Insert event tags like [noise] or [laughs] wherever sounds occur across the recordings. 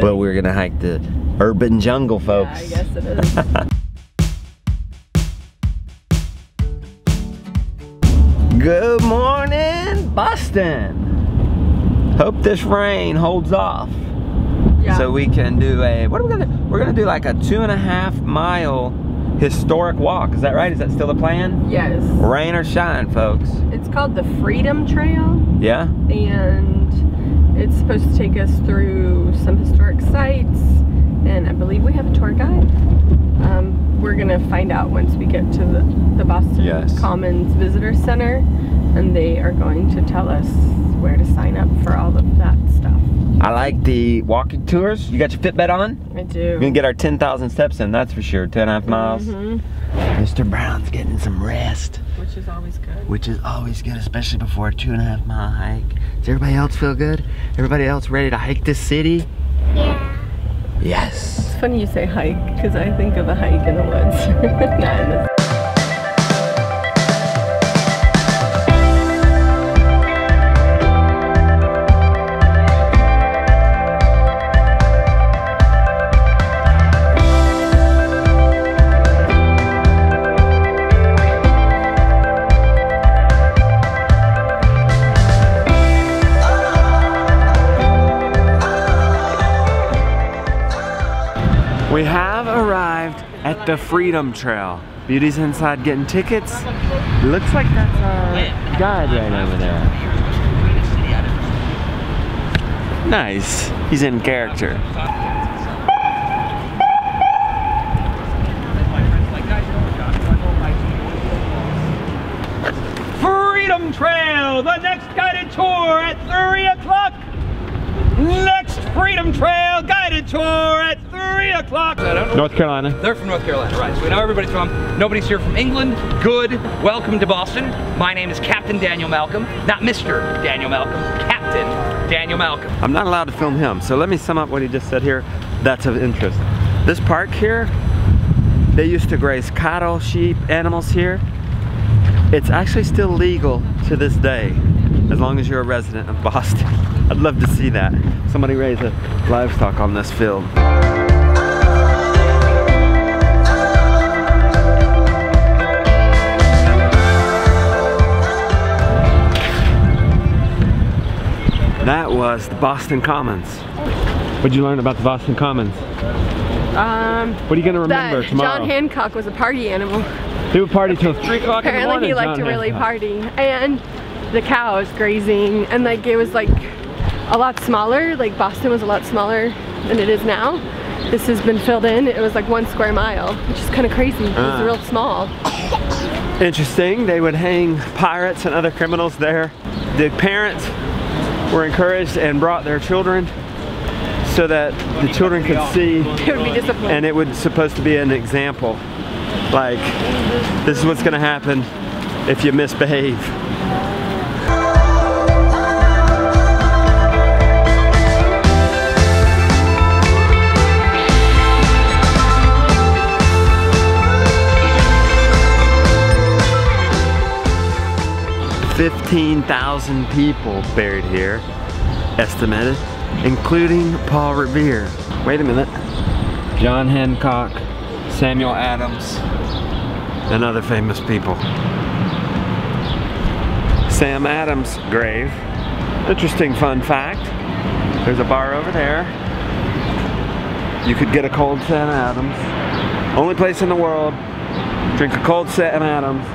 But we're gonna hike the urban jungle, folks. Yeah, I guess it is. [laughs] Good morning, Boston. Hope this rain holds off. yeah. So we can do a, what are we gonna, do? we're gonna do like a two and a half mile historic walk. Is that right? Is that still the plan? yes. Rain or shine, folks. It's called the Freedom Trail, Yeah? and it's supposed to take us through some historic sites, and I believe we have a tour guide. Um, we're gonna find out once we get to the, the Boston Yes. Commons Visitor Center, and they are going to tell us where to sign up for all of that stuff. I like the walking tours. You got your Fitbit on? I do. We're gonna get our 10,000 steps in, that's for sure. Two and a half miles. Mhm, Mr. Brown's getting some rest, is always good. which is always good, especially before a two and a half mile hike. Does everybody else feel good? Everybody else ready to hike this city? Yeah. Yes. It's funny you say hike because I think of a hike in the woods. [laughs] Not in the the Freedom Trail. Beauty's inside getting tickets. Looks like that's our guide right over there. Nice. He's in character. Freedom Trail, the next guided tour at 3 o'clock. Next Freedom Trail guided tour at 3 o'clock. I don't know. North Carolina. They're from North Carolina, right? So we know everybody's from. Nobody's here from England. Good. Welcome to Boston. My name is Captain Daniel Malcolm, not Mr. Daniel Malcolm, Captain Daniel Malcolm. I'm not allowed to film him, so let me sum up what he just said here. That's of interest. This park here, they used to graze cattle, sheep, animals here. It's actually still legal to this day, as long as you're a resident of Boston. [laughs] I'd love to see that. Somebody raise a livestock on this field. That was the Boston Commons. What'd you learn about the Boston Commons? Um, What are you gonna remember that tomorrow? John Hancock was a party animal. He would party till 3 o'clock in the morning. Apparently he liked John to really Hancock. party. And the cows grazing and like it was like a lot smaller. Like Boston was a lot smaller than it is now. This has been filled in. It was like one square mile, which is kind of crazy. It was Ah. real small. Interesting, they would hang pirates and other criminals there. The parents were encouraged and brought their children so that the children could see It would be and it was supposed to be an example. Like, this is what's gonna happen if you misbehave. Fifteen thousand people buried here, estimated, including Paul Revere. Wait a minute. John Hancock, Samuel Adams, and other famous people. Sam Adams' grave. Interesting fun fact. There's a bar over there. You could get a cold Sam Adams. Only place in the world. Drink a cold Sam Adams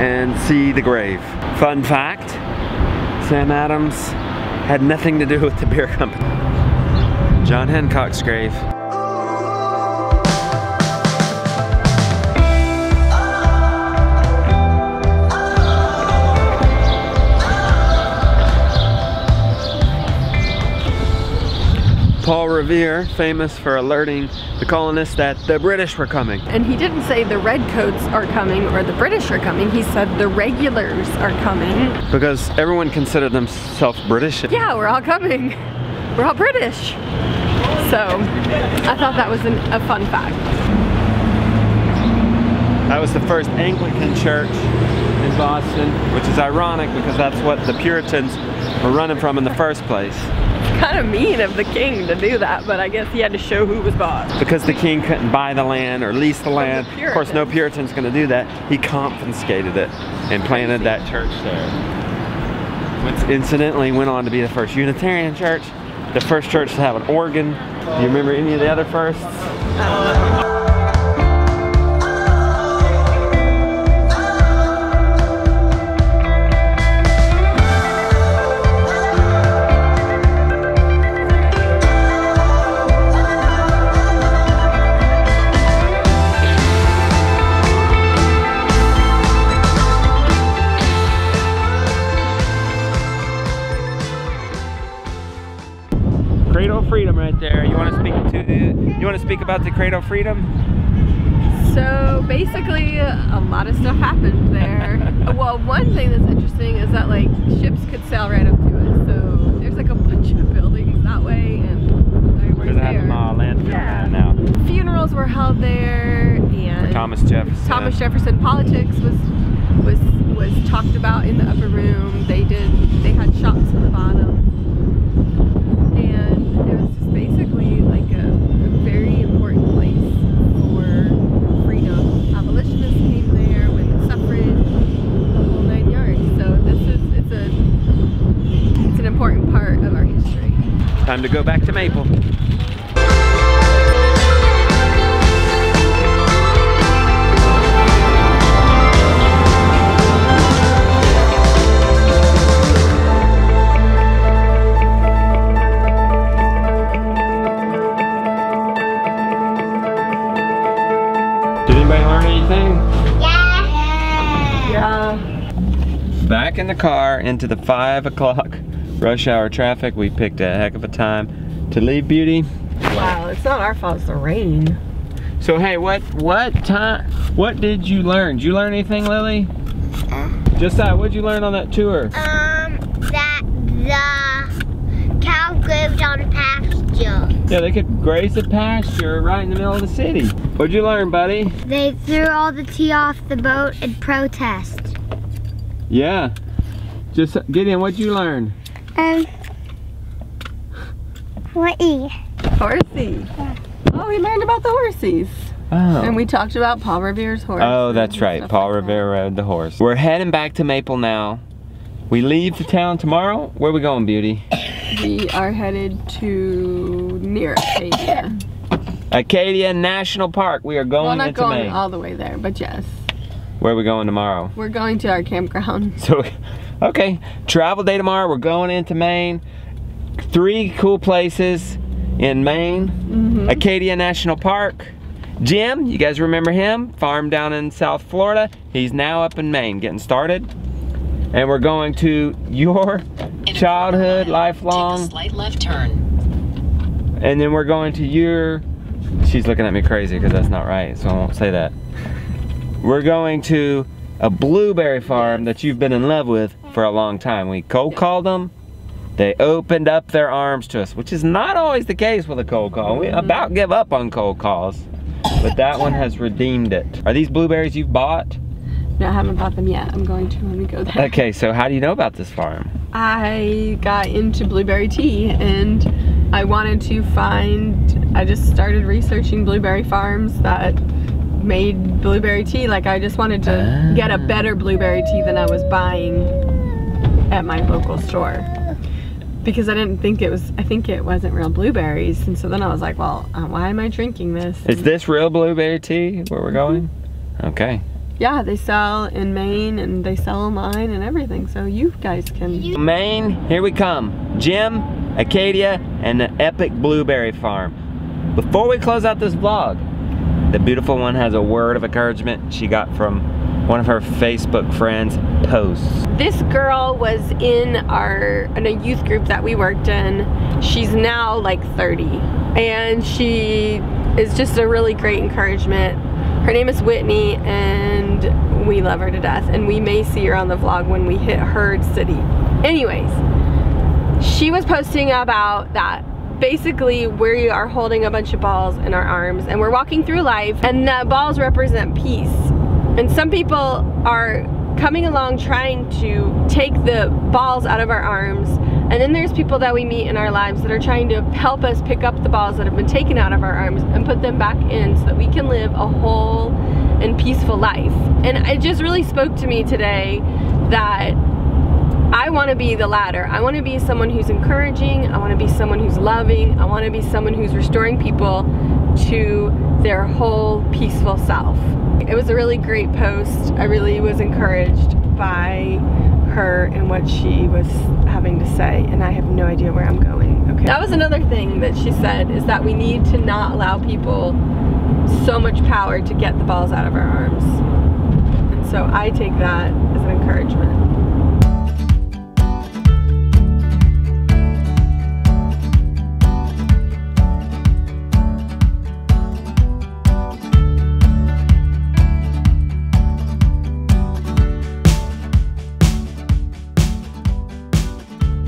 and see the grave. Fun fact, Sam Adams had nothing to do with the beer company. John Hancock's grave. Paul Revere, famous for alerting the colonists that the British were coming. And he didn't say the redcoats are coming or the British are coming. He said the regulars are coming. Because everyone considered themselves British. Yeah, we're all coming. We're all British. So I thought that was an, a fun fact. That was the first Anglican church in Boston, which is ironic because that's what the Puritans were running from in the first place. [laughs] kind of mean of the king to do that, but I guess he had to show who was boss. Because the king couldn't buy the land or lease the land. the Of course, no Puritans. Puritan's going to do that. He confiscated it and planted that church there. Which incidentally went on to be the first Unitarian church, the first church to have an organ. Do you remember any of the other firsts? Speak about the Cradle of Freedom? So basically, a lot of stuff happened there. [laughs] well, one thing that's interesting is that like ships could sail right up to it. So there's like a bunch of buildings that way, and I worked Because it has a there. landfill Yeah. now. Funerals were held there, and Thomas Jefferson. Thomas Jefferson politics was was was talked about in the upper room. They did they had shops in the bottom. And it was just basically like a, a very important place for freedom. Abolitionists came there, women's suffrage, the whole nine yards. So this is it's a it's an important part of our history. Time to go back to Maple. Did anybody learn anything? Yeah. Back in the car into the five o'clock rush hour traffic. We picked a heck of a time to leave Beauty. Wow, it's not our fault, it's the rain. So hey, what what time? What did you learn? Did you learn anything, Lily? Just that. What'd you learn on that tour? Um, that the cow goes on a pasture. Yeah, they could graze a pasture right in the middle of the city. What'd you learn, buddy? They threw all the tea off the boat in protest. Yeah. Just Gideon, what'd you learn? Um, what e? Horsey. Oh, we learned about the horsies. Oh. And we talked about Paul Revere's horse. Oh, that's right. Paul like that. Revere rode the horse. We're heading back to Maple now. We leave the town tomorrow. Where are we going, Beauty? We are headed to near Acadia. Acadia National Park. We are going well, not going May. all the way there, but yes. Where are we going tomorrow? We're going to our campground. [laughs] So, okay, travel day tomorrow. We're going into Maine. Three cool places in Maine. Mm-hmm. Acadia National Park. Jim, you guys remember him? Farm down in South Florida. He's now up in Maine getting started. And we're going to your childhood, lifelong, Take a slight left turn. and then we're going to your. She's looking at me crazy because that's not right, so I won't say that. We're going to a blueberry farm that you've been in love with for a long time. We cold called them. They opened up their arms to us, which is not always the case with a cold call. We mm-hmm. about give up on cold calls, but that one has redeemed it. Are these blueberries you've bought? No, I haven't bought them yet. I'm going to when we go there. Okay, so how do you know about this farm? I got into blueberry tea and I wanted to find, I just started researching blueberry farms that made blueberry tea. Like I just wanted to get a better blueberry tea than I was buying at my local store. Because I didn't think it was, I think it wasn't real blueberries. And so then I was like, well, uh, why am I drinking this? Is this real blueberry tea where we're going? Okay. Yeah, they sell in Maine and they sell online and everything. So you guys can. Maine, here we come. Jim, Acadia, and the epic blueberry farm. Before we close out this vlog, the beautiful one has a word of encouragement she got from one of her Facebook friends' posts. This girl was in our in a youth group that we worked in. She's now like 30 and she is just a really great encouragement. Her name is Whitney and we love her to death and we may see her on the vlog when we hit Herd City. Anyways, she was posting about that basically we are holding a bunch of balls in our arms and we're walking through life and the balls represent peace and some people are coming along trying to take the balls out of our arms And then there's people that we meet in our lives that are trying to help us pick up the balls that have been taken out of our arms and put them back in so that we can live a whole and peaceful life. And it just really spoke to me today that I want to be the latter. I want to be someone who's encouraging. I want to be someone who's loving. I want to be someone who's restoring people to their whole peaceful self. It was a really great post. I really was encouraged by her and what she was having to say and I have no idea where I'm going. Okay. That was another thing that she said is that we need to not allow people so much power to get the balls out of our arms. And so I take that as an encouragement.